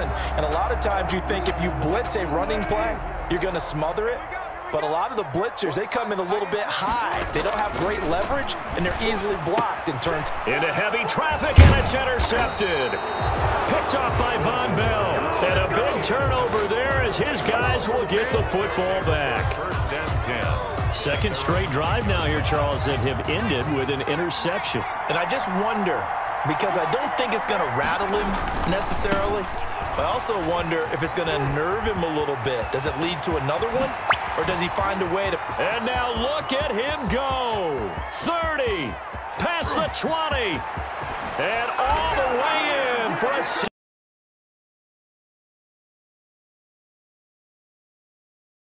run. And a lot of times you think if you blitz a running play, you're going to smother it. But a lot of the blitzers, they come in a little bit high. They don't have great leverage, and they're easily blocked in turns. Into heavy traffic, and it's intercepted. Picked off by Vonn Bell. And a big turnover there as his guys will get the football back. First and 10. Second straight drive now here, Charles, that have ended with an interception. And I just wonder, because I don't think it's going to rattle him necessarily, but I also wonder if it's going to nerve him a little bit. Does it lead to another one? Or does he find a way to... And now look at him go. 30, past the 20, and all the way in for a